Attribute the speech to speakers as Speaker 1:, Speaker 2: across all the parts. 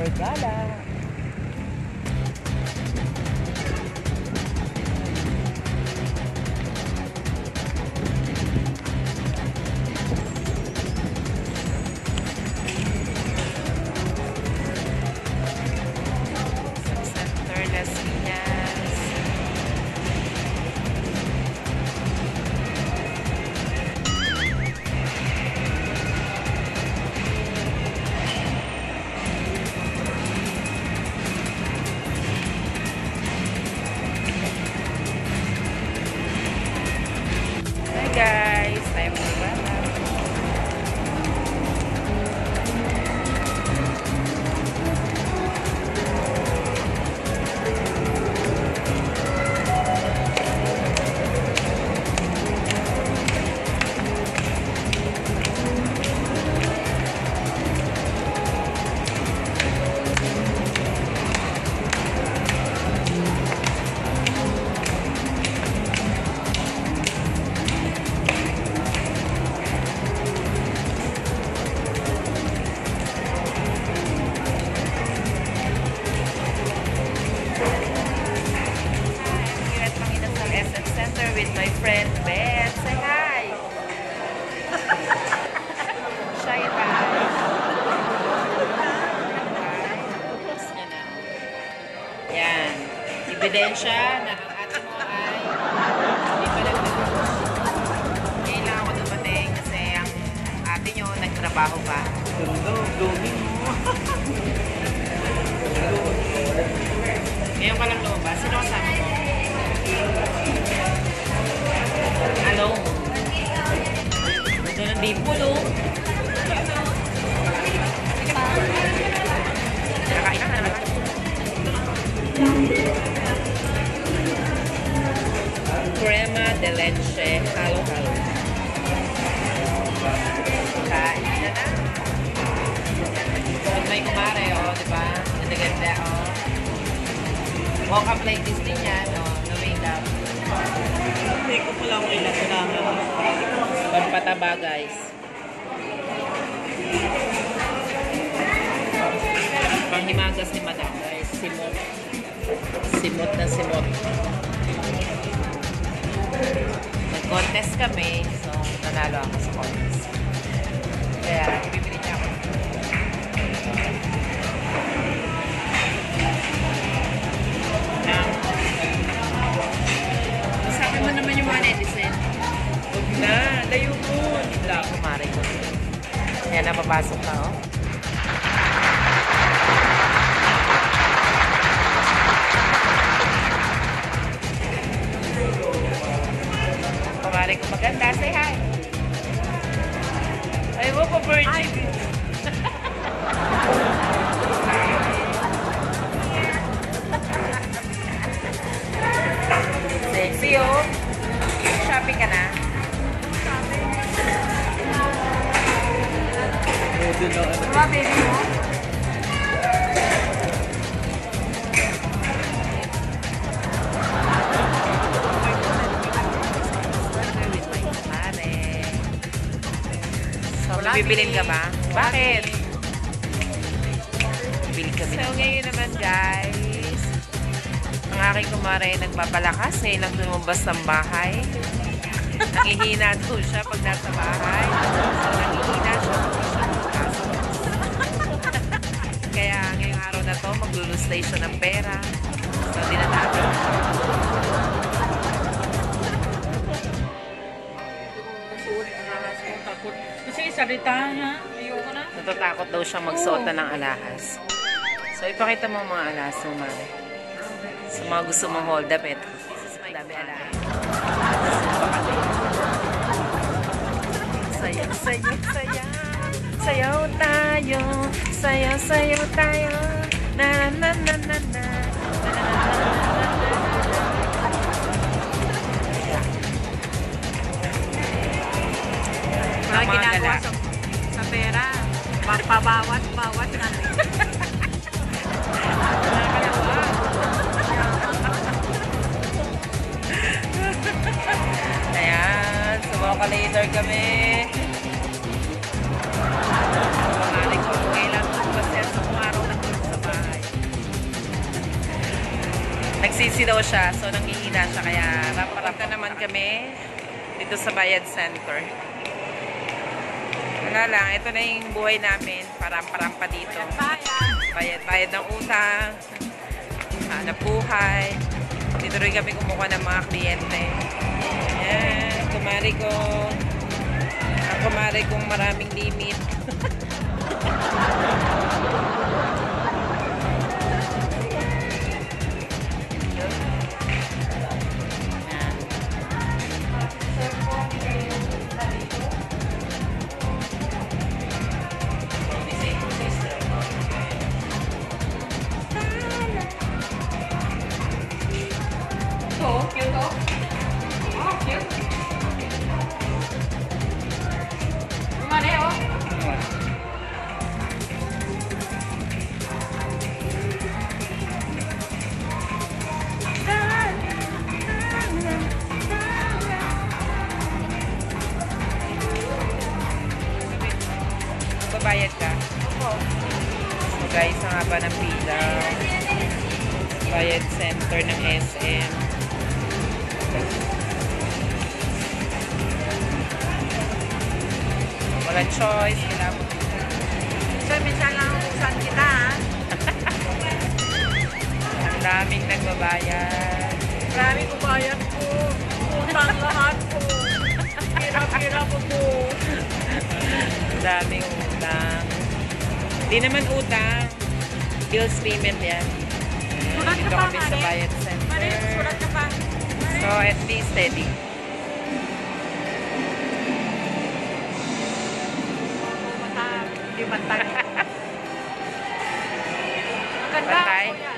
Speaker 1: Morgala. Ebidensya na ang ate mo ay hindi pa nagtapos. Kailangan ko dumating kasi ang ate nyo nagtrabaho pa.
Speaker 2: Ganda, dumi mo.
Speaker 1: Ngayon ka lang lumabas. Sino kasama mo? Hello? Ito ng dimple, oh. De leche. Halo, halo. Kain na na. At may kumare, oh, di ba? Ganda-ganda, oh. Walk-up like this din yan, oh. No makeup.
Speaker 2: Hindi ko pala ako ilang kailangan.
Speaker 1: Pampataba, guys. Panghimagas ni Madam, guys. Simot. Simot na simot. Nag-contest kami, so nanalo ako sa contest. Kaya, ibibili niya ako. Sabi mo naman yung mga netizen. Huwag na, layo mo. Wala ako, ko. Yan, napapasok na, oh. So, bibilin ka ba? Bakit? Bibili kami. So, ngayon naman, guys, ang aking kumare nagpapalakas. Ngayon lang lumabas ng bahay. Nangihina daw siya pag nasa bahay. So, nangihina siya pag siya. Kaya ngayong araw na to, maglulustay siya ng pera. So, dinadami.
Speaker 2: Takot. Kasi salita niya. Ayoko na.
Speaker 1: Natatakot daw siya magsuot na ng alahas. So, ipakita mo mga alahas mo, Mare. Sa mga gusto mong hold up, ito. Dami alahas. Sayaw, sayaw, sayaw. Sayaw tayo. Sayaw, sayaw tayo. Na na na. Na na
Speaker 2: mga ginagawa sa, sa pera. Pampabawat, bawat
Speaker 1: na. Ayan, sumaka later kami. Pangalik ko kailan magpasya sa araw na sa bahay. Nagsisi daw siya, so nanghihina siya. Kaya rap-rap naman kami dito sa Bayad Center. Wala lang, ito na yung buhay namin. Param-parampa dito.
Speaker 2: Bayan.
Speaker 1: Bayad, bayad ng utang. Hanap buhay. Dito rin kami kumukuha ng mga kliyente. Ayan, kumari ko. Ang kumari kong maraming limit. Choice. Mo.
Speaker 2: So, minsan lang usan kita ha.
Speaker 1: Ang daming nagbabayad.
Speaker 2: Marami ko bayad ko. Utang lahat ko. Hirap-hirap ko po.
Speaker 1: Ang daming utang. Hindi naman utang. Bills payment yan.
Speaker 2: Sulat ka
Speaker 1: Dito
Speaker 2: pa,
Speaker 1: kami sa. Bayad
Speaker 2: sulat ka pa.
Speaker 1: So, at least steady.
Speaker 2: Hindi matay. Ang ganda.
Speaker 1: Matay?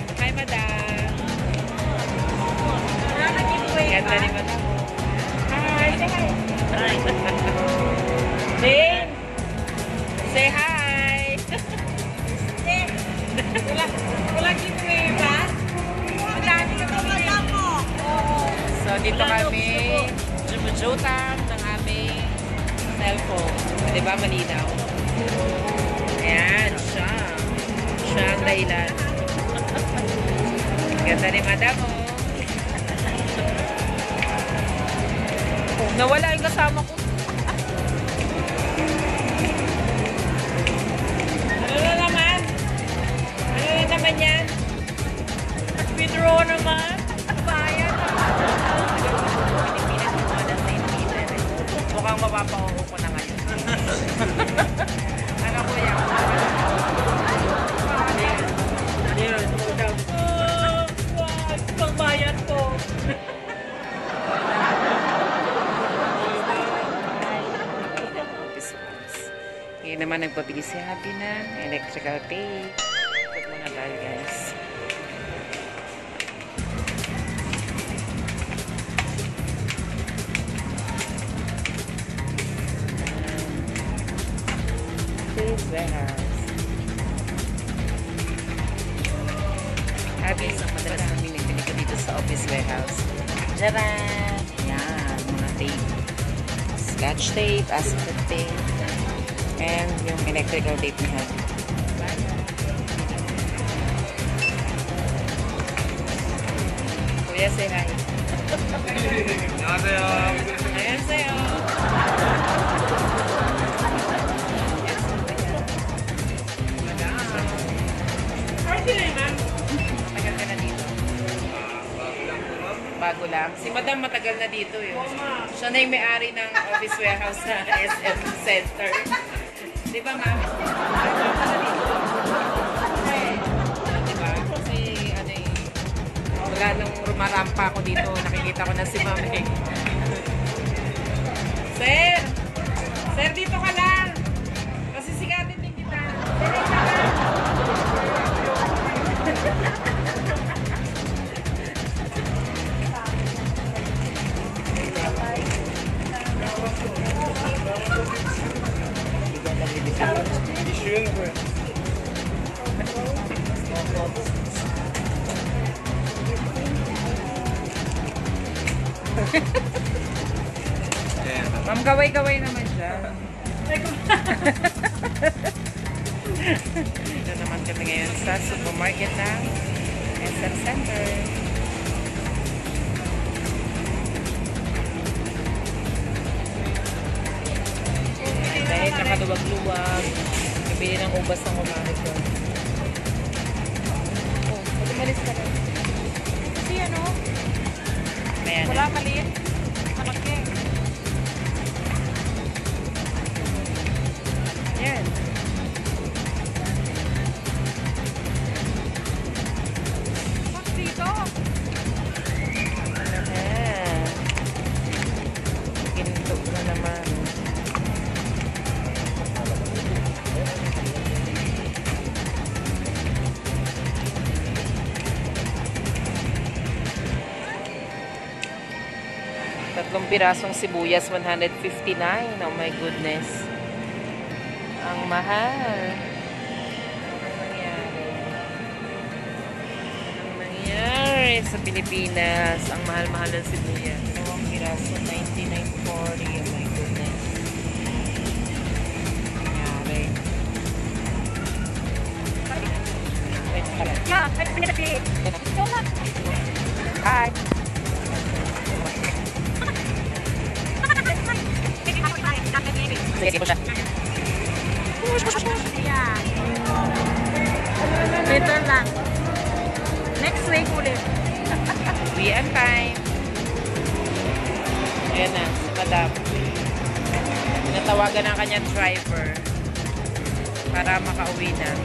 Speaker 1: Madam. Hi, Madam.
Speaker 2: Ba?
Speaker 1: ni Madam.
Speaker 2: Hi, say hi.
Speaker 1: Hi. Ding! Say hi!
Speaker 2: Eh, Wala, wala giveaway ba? Ang dami ka. Oo.
Speaker 1: So, dito kami jumujutang ng aming cellphone. Di ba malinaw? Ayan, siya. Siya ang dahilan. Ganda ni Madam, oh. Nawala yung kasama ko. ano na naman? Ano na naman yan?
Speaker 2: Withdraw naman. Bayan.
Speaker 1: Mukhang mapapauho ko na ngayon. naman nagpabili si Happy ng electrical tape. Ikot muna tayo guys. This warehouse. Abby, ang madalas namin binibili ko dito sa office warehouse. Jaran! Yan, mga tape. Scotch tape, acetate tape, and yung electrical tape niya. Kuya, say hi.
Speaker 3: Annyeonghaseyo.
Speaker 1: Annyeonghaseyo. Matagal ka na dito. Bago lang. Si Madam matagal na dito yun. Siya na yung may-ari ng office warehouse na SM Center. Di ba, ma'am? Wala nung rumarampa ako dito, nakikita ko na si Ma'am eh. Sir,
Speaker 3: Die Schönheit.
Speaker 1: Ma'am, gaway-gaway naman siya. Ito naman kami ngayon sa supermarket ng SM Center. Dahil nakaluwag-luwag, nabili ng ubas ng kumari ko. Oh, umalis ka rin.
Speaker 2: Kasi ano,
Speaker 1: Ayan.
Speaker 2: wala maliit.
Speaker 1: Pirasong sibuyas, 159. Oh my goodness. Ang mahal. Anong nangyari? Anong nangyari sa Pilipinas? Ang mahal-mahal ng sibuyas. Dalawang piraso, 99.40. Oh my goodness. Nangyari. Hi! Sige, sige po siya.
Speaker 2: Yeah. Ito lang. Next week ulit.
Speaker 1: Uwian time. Ayan na, si Madam. Pinatawagan ng kanyang driver para makauwi na.